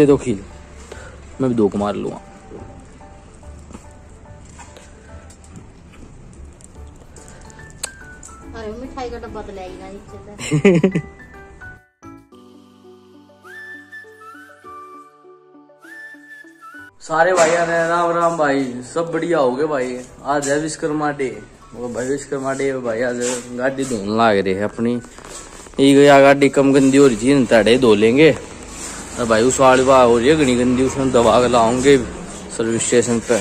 दे दो खील मैं भी दो को मार लूँगा। अरे मिठाई का डब्बा तो ले नीचे से। सारे भाइयों ने राम राम भाई। सब बढ़िया हो गए भाई। आज है विश्वकर्मा डे। वो भाई विश्वकर्मा डे भाई आज गाड़ी धोने लाग रहे है अपनी। ये गाड़ी कम गंदी हो रही थी तड़े धो लेंगे। और भाई, उस वाली बात हो रही है घनी गंदी, उसमें दबा के लाऊँगे सर्विस स्टेशन पे।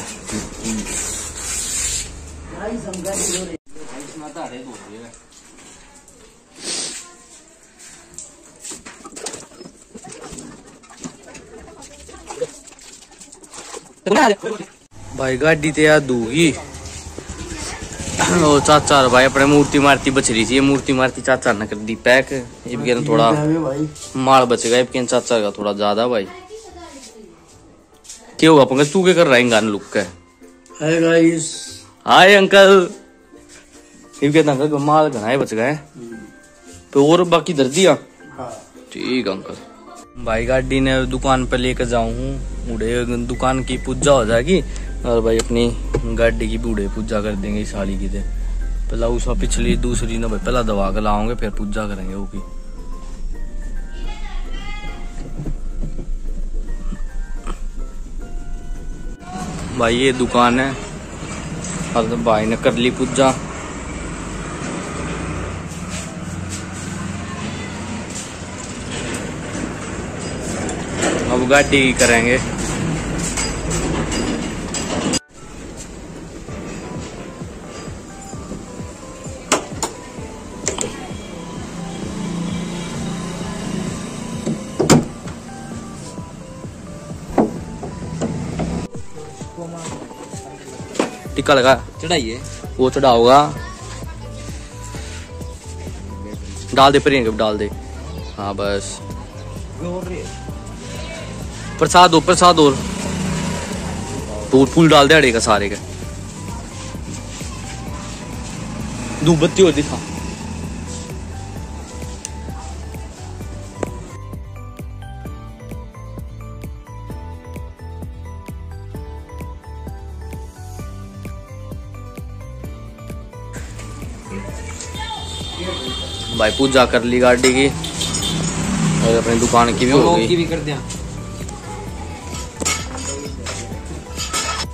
भाई, गाड़ी तो यार दूगी ओ चाचा, भाई, अपने मूर्ति मारती बच रही थी मूर्ति मारती चाचा ने कर दी पैक। भी थोड़ा माल बच गया ये चाचा का थोड़ा ज़्यादा भाई। क्या हुआ पंकज? तू क्या कर रहा है गान लुक का? Hi guys hi uncle. भी अंकल माल घना बच गए तो और बाकी धर दिया ठीक अंकल। भाई गाड़ी ने दुकान पर लेकर जाऊँ उड़े दुकान की पूजा हो जाएगी और भाई अपनी गाड़ी की उड़े पूजा कर देंगे इस साली की दे पहला उस पिछली दूसरी ने भाई पहला दवा के लाओगे फिर पूजा करेंगे वो की भाई ये दुकान है। और भाई ने कर ली पूजा। अब गाड़ी करेंगे। टिक्का लगा। चढ़ाइए। वो चढ़ाओगा। डाल दे प्रियंका डाल दे। हाँ बस। प्रसाद और प्रसाद और। दूध फूल डाल दे अड़े का सारे का। धूप बत्ती और दिखा। भाई पूजा कर ली गाड़ी की। और अपनी दुकान की भी हो गई। भी कर दिया।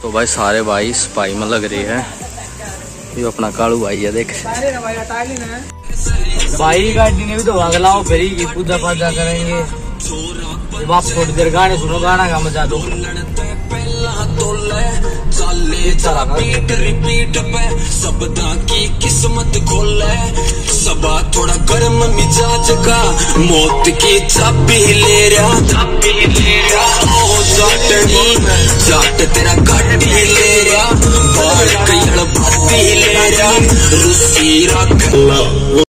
तो भाई सारे भाई सफ़ाई में लग रहे हैं। ये अपना कालू भाई है देख। भाई गाड़ी ने भी तो भाग लाओ फिर पूजा पाजा करेंगे। बाप थोड़ी देर गाने सुनो गाना का मज़ा दो। किस्मत थोड़ा गर्म मिजाज का। मौत की चाबी ले रहा चाबी ले रहा। ओ जाटनी जाट तेरा गाड़ी ले रहा। बाल कई भाती ले रहा। रुसी रख।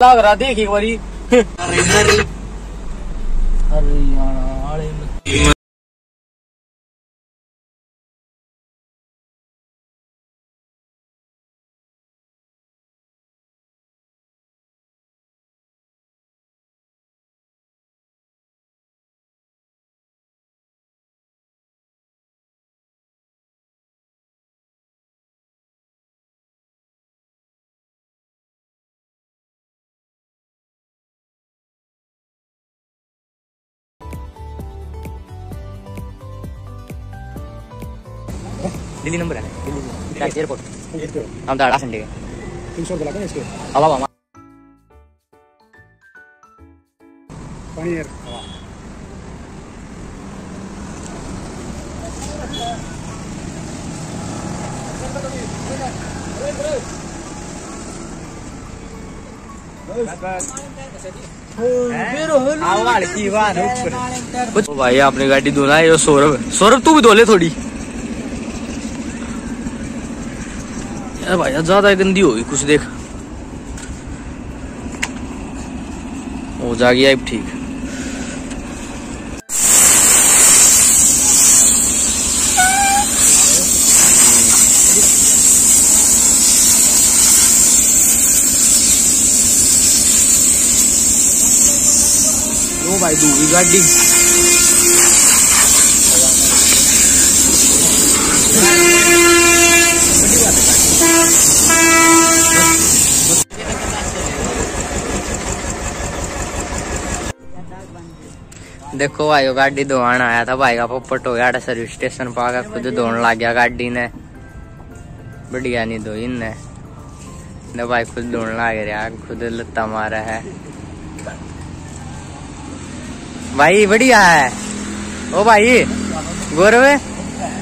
लग रहा देख एक बारी। हरियाणा वाले दिल्ली नंबर है दिल्ली एयरपोर्ट हम दाड़ा संडे तीन सौ रुपये इसके? हवा हवा पानी यार। भाई आपने गाड़ी धोना है सौरभ। सौरभ तू भी धो ले थोड़ी। यार भाई यार ज़्यादा गंदी होगी कुछ देख हो जाएगी अब ठीक ओ भाई दूरी गाड़ी देखो भाई वो गाड़ी धोने आया था भाई का पोपट हो गया सर्विस स्टेशन पर आकर खुद धोने लग गया गाड़ी ने। बढ़िया नहीं धोई ने ने भाई खुद धोने लग रहा खुद लत्ता मारा है। भाई बढ़िया है। ओ भाई गौरव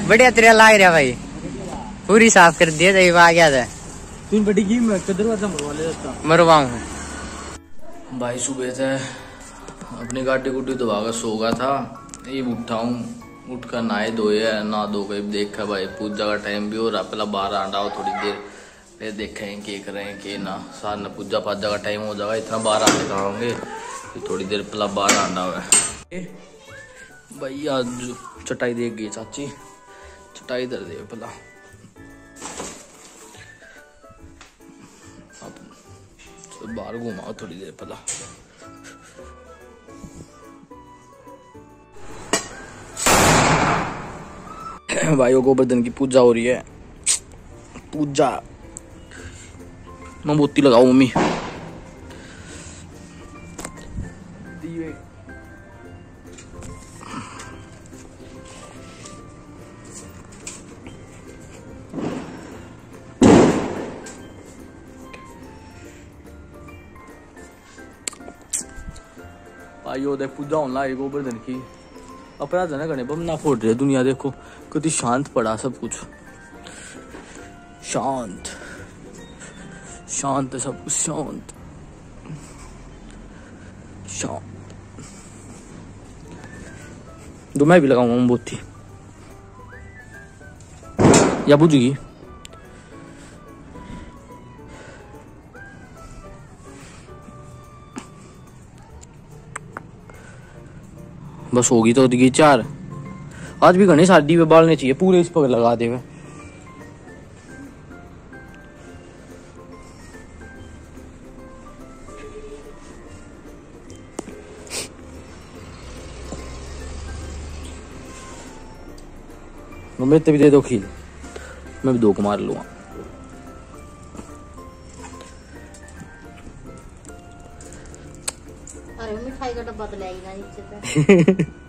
बढ़िया तेरा लाग रहा भाई। पूरी साफ़ कर दिया जब आ गया था तीन बड़ी की मैं दरवाज़ा मरवा ले जाता मरवाऊं। भाई सुबह से अपनी गाड़ी गुड्डी धोवा कर सो गया था। ये उठा हूँ। उठ कर नहाए धोए ना धो के देखा भाई, पूजा का टाइम भी हो रहा, पहला बाहर आंडा हो थोड़ी देर, फिर देखें के कर रहे हैं के ना। सार न पूजा पाजा का टाइम हो जाएगा, इतना बाहर आने कहा होंगे फिर थोड़ी देर पहला बाहर आंडा हुआ भाई, आज चटाई देख गई चाची। चटाई इधर दे पहला। बाहर घुमाओ थोड़ी देर पहला। भाइयों गोवर्धन की पूजा हो रही है। पूजा। मोमबत्ती लगाओ मम्मी? देख, पूजा होने लगी गोवर्धन की। अपराध है ना करने। बम ना फोड़ रहे, दुनिया देखो। कितनी शांत पड़ा सब कुछ। शांत। शांत सब कुछ, शांत। शांत। तो मैं भी लगाऊँगा मोमबत्ती। या बुझेगी बस होगी तो होगी चार। आज भी घने शादी पे बालने चाहिए, पूरे इस पर लगा दे हुए मम्मी तो भी दे दो खील मैं भी दो को मार लूँगा। का डब्बा तो ले आई ना